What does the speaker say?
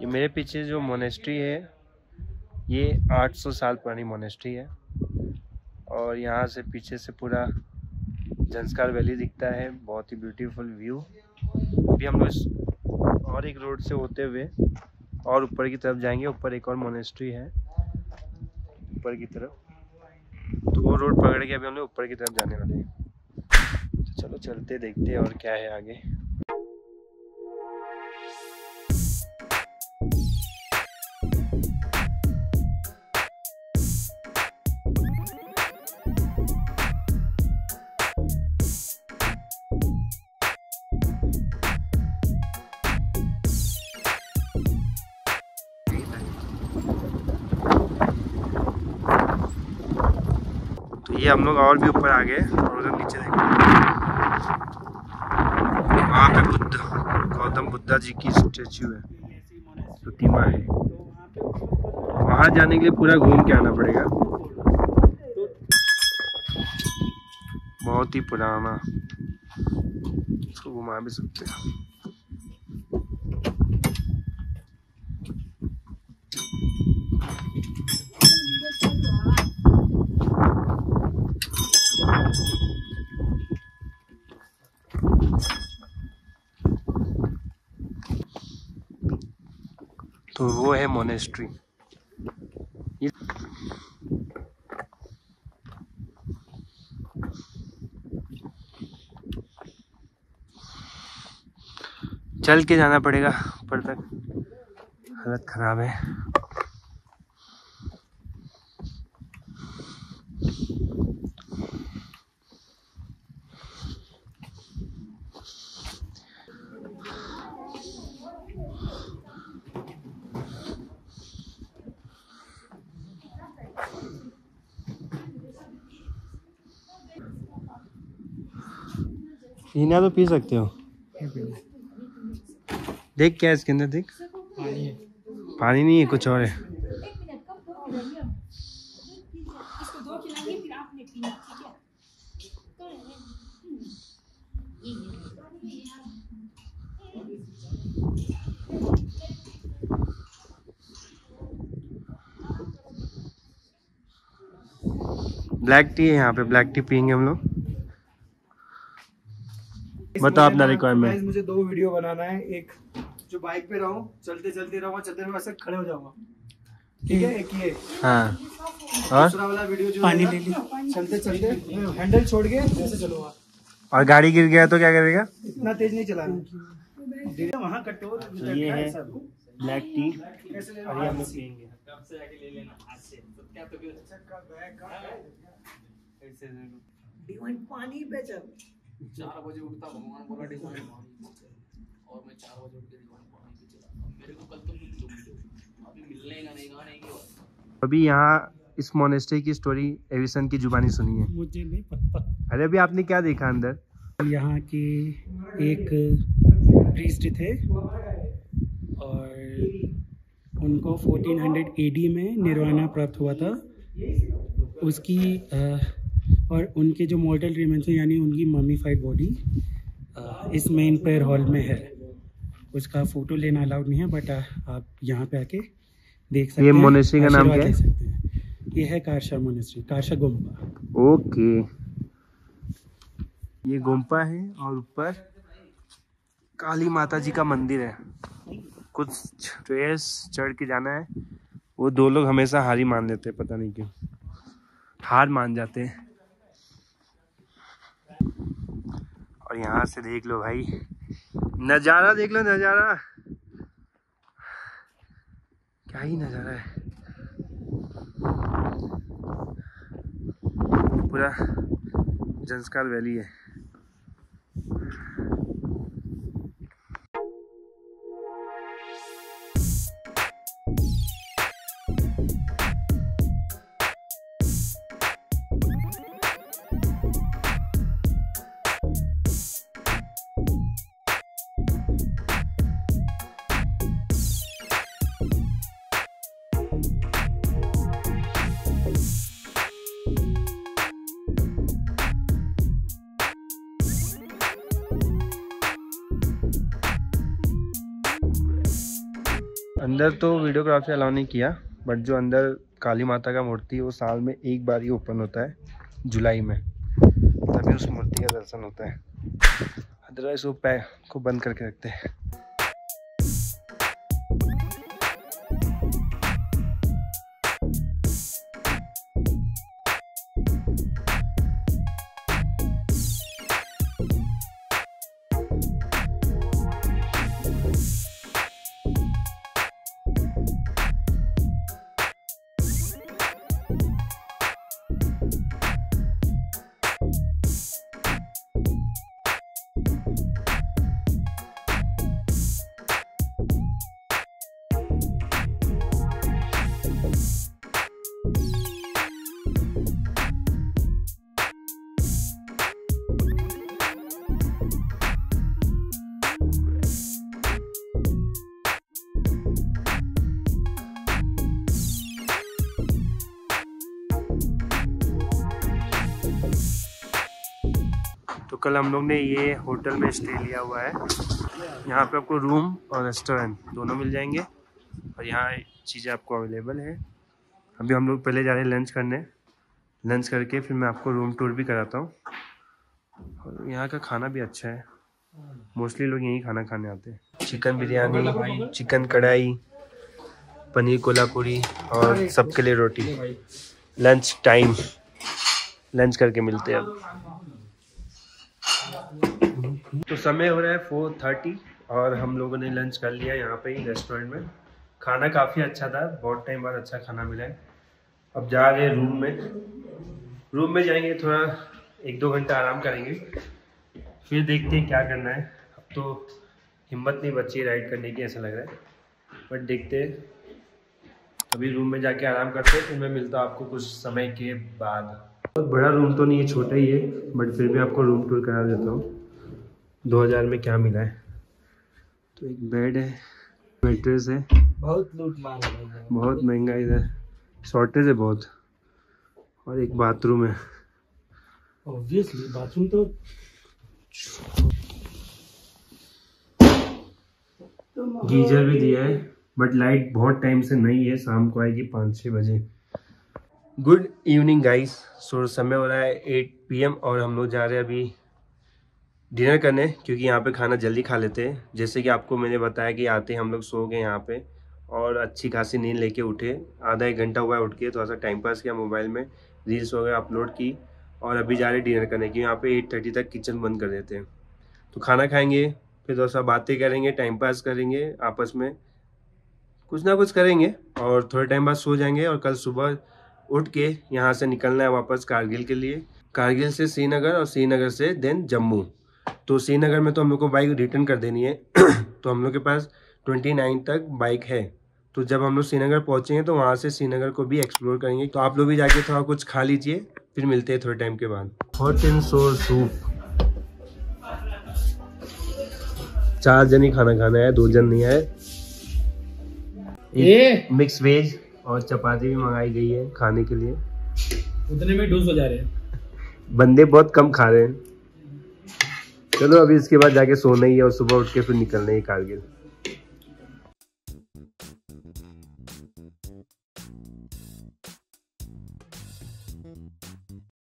ये मेरे पीछे जो मोनेस्ट्री है, ये 800 साल पुरानी मोनेस्ट्री है। और यहाँ से पीछे से पूरा जंस्कार वैली दिखता है, बहुत ही ब्यूटीफुल व्यू अभी हम लोग इस और एक रोड से होते हुए और ऊपर की तरफ़ जाएँगे, ऊपर एक और मोनेस्ट्री है, ऊपर की तरफ़। तो वो रोड पकड़ के अभी हम लोग ऊपर की तरफ़ जाने वाले हैं। तो चलो चलते, देखते हैं और क्या है आगे। ये हम लोग और भी ऊपर आ गए और उधर नीचे देखो वहाँ पे बुद्ध, गौतम बुद्धा जी की स्टेचू है, प्रतिमा है। वहाँ जाने के लिए पूरा घूम के आना पड़ेगा। बहुत ही पुराना। इसको घुमा भी सकते हैं। तो वो है मोनेस्ट्री चल के जाना पड़ेगा ऊपर तक। हालत खराब है। पीना तो पी सकते हो। देख क्या है इसके अंदर, देख। पानी पानी नहीं है, कुछ और है। ब्लैक टी है यहाँ पे, ब्लैक टी पियेंगे हम लोग। बताओ अपना रिक्वायरमेंट मुझे दो वीडियो बनाना है। एक जो बाइक पे रहूँ चलते चलते रहूँगा चलते रहूँगा ऐसे खड़े हो जाऊँगा। ठीक है? एक ये। हाँ। और? दूसरा वाला वीडियो जो पानी ले ली। चलते चलते हैंडल छोड़ के ऐसे चलूँगा। और गाड़ी गिर गया तो क्या करेगा? इतना तेज नहीं चलाना। वहाँ कटोर ये है ब्लैक टी और ये हम लोग पियेंगे। डिवाइन पानी पे चल। चार बजे उठता भगवान बोला डिवाइन पानी और मैं चार बजे उठ के डिवाइन पानी पे चला मेरे को कल तो मिल लो अभी मिलने का नहीं गाने की बात अभी यहाँ इस मोनेस्ट्री की स्टोरी एविसन की जुबानी सुनी है। मुझे नहीं पता। अरे अभी आपने क्या देखा अंदर? यहाँ के एक प्रीस्ट थे और उनको 1400 एडी में निर्वाणा प्राप्त हुआ था। उसकी अ, और उनके जो मॉडल रिमेंस हैं यानी उनकी ममीफाइड बॉडी इस मेन प्रेयर हॉल में है। उसका फ़ोटो लेना अलाउड नहीं है बट आप यहाँ पे आके देख सकते ये हैं मोनेस्ट्री का नाम क्या है? ये है कारशा मोनेस्ट्री कारशा गुम्बा ओके। ये गुम्पा है और ऊपर काली माता जी का मंदिर है। कुछ स्टेयर्स चढ़ के जाना है। वो दो लोग हमेशा हार ही मान लेते हैं पता नहीं क्यों। हार मान जाते हैं। और यहाँ से देख लो भाई। नज़ारा देख लो, नज़ारा। क्या ही नज़ारा है। पूरा जंसकार वैली है। अंदर तो वीडियोग्राफी अलाउ नहीं किया बट जो अंदर काली माता का मूर्ति है, वो साल में एक बार ही ओपन होता है, जुलाई में। तभी उस मूर्ति का दर्शन होता है। अदरवाइज़ वो पैक को बंद करके रखते हैं। कल हम लोग ने ये होटल में स्टे लिया हुआ है। यहाँ पे आपको रूम और रेस्टोरेंट दोनों मिल जाएँगे और यहाँ चीज़ें आपको अवेलेबल है। अभी हम लोग पहले जा रहे हैं लंच करने। लंच करके फिर मैं आपको रूम टूर भी कराता हूँ। और यहाँ का खाना भी अच्छा है। मोस्टली लोग यहीं खाना खाने आते हैं। चिकन बिरयानी, चिकन कढ़ाई, पनीर कोल्हापुरी और सबके लिए रोटी। Lunch time. लंच करके मिलते हैं अब। तो समय हो रहा है फोर थर्टी और हम लोगों ने लंच कर लिया यहाँ पे ही रेस्टोरेंट में। खाना काफ़ी अच्छा था, बहुत टाइम बाद अच्छा खाना मिला है। अब जा रहे हैं रूम में। रूम में जाएँगे, थोड़ा एक दो घंटा आराम करेंगे। फिर देखते हैं क्या करना है। अब तो हिम्मत नहीं बची राइड करने की, ऐसा लग रहा है। बट देखते हैं। अभी रूम में जाके आराम करते हैं, फिर मैं मिलता हूँ आपको कुछ समय के बाद। बहुत बड़ा रूम तो नहीं है छोटा ही है बट फिर भी आपको रूम टूर करा देता हूँ। दो हज़ार में क्या मिला है? तो एक बेड है मेट्रेस है। बहुत लूट मार है। बहुत महँगा इधर। शॉर्टेज है बहुत। और एक बाथरूम है। ऑब्वियसली बाथरूम तो गीजर भी दिया है बट लाइट बहुत टाइम से नहीं है शाम को आएगी पाँच छः बजे। गुड इवनिंग गाइस सो समय हो रहा है एट पीएम और हम लोग जा रहे हैं अभी डिनर करने, क्योंकि यहाँ पे खाना जल्दी खा लेते हैं। जैसे कि आपको मैंने बताया कि आते हम लोग सो गए यहाँ पे और अच्छी खासी नींद लेके उठे। आधा एक घंटा हुआ है उठ के थोड़ा सा टाइम पास किया मोबाइल में रील्स वगैरह अपलोड की और अभी जा रहे डिनर करने की यहाँ पे एट थर्टी तक किचन बंद कर देते हैं। तो खाना खाएँगे, फिर थोड़ा सा बातें करेंगे टाइम पास करेंगे आपस में। कुछ ना कुछ करेंगे और थोड़े टाइम बाद सो जाएँगे और कल सुबह उठ के यहाँ से निकलना है वापस कारगिल के लिए। कारगिल से श्रीनगर और श्रीनगर से देन जम्मू। तो श्रीनगर में तो हम लोग को बाइक रिटर्न कर देनी है। तो हम लोग के पास ट्वेंटी नाइन तक बाइक है। तो जब हम लोग श्रीनगर पहुँचेंगे तो वहाँ से श्रीनगर को भी एक्सप्लोर करेंगे। तो आप लोग भी जाके थोड़ा कुछ खा लीजिए फिर मिलते हैं थोड़े टाइम के बाद। हॉट एंड सोर सूप चार जन ही खाना खाना है दो जन नहीं है मिक्स वेज और चपाती भी मंगाई गई है खाने के लिए। उतने में डूस हो जा रहे हैं। बंदे बहुत कम खा रहे हैं। चलो अभी इसके बाद जाके सोना ही है और सुबह उठ के फिर निकलना ही कारगिल।